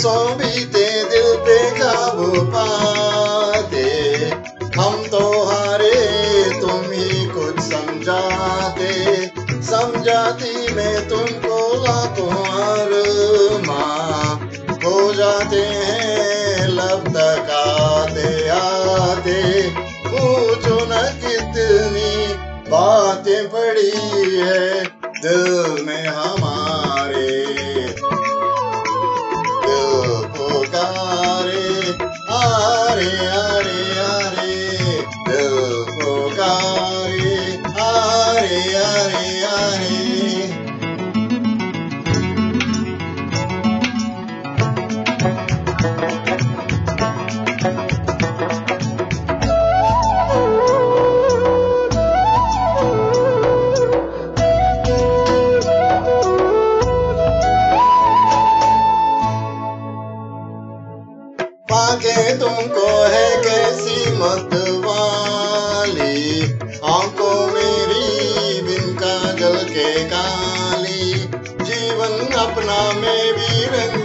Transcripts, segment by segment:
बरसों बीते दिल पे काबू पाते। हम तो हारे, तुम ही कुछ समझाते। समझाती मैं तुमको लाखों माँ हो जाते हैं लब तक आते आते। पूछो न कितनी बातें पड़ी है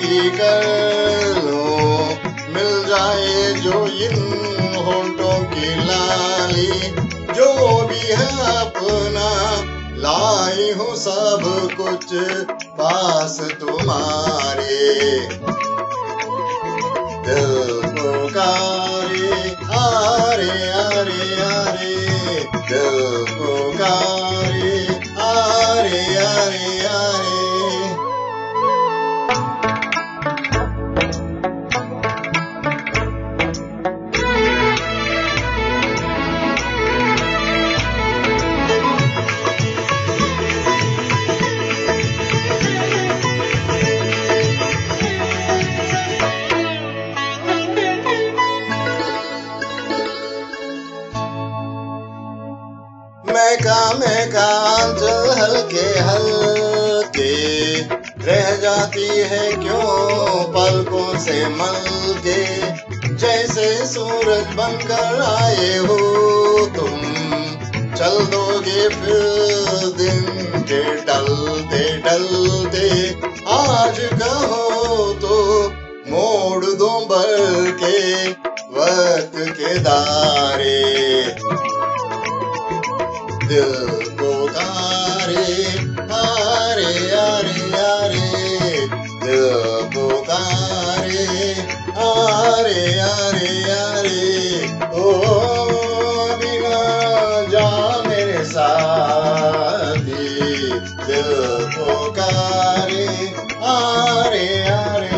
भी कर लो मिल जाए जो इन होटों की लाली, जो भी है अपना, लाई हूँ सब कुछ पास तुम्हारे। दिल पुकारे मैं का मैं का आंचल हल्के हल्के रह जाती है क्यों पलकों से मल के जैसे सूरज बनकर आए हो तुम, चल दोगे फिर दिन के डलते डलते आज कहो तो मोड़ दो बर के वक्त के दारे। दिल पुकारे आरे आरे आरे दिल पुकारे आरे आरे आरे ओ बिना जा मेरे साथी दिल पुकारे आरे आरे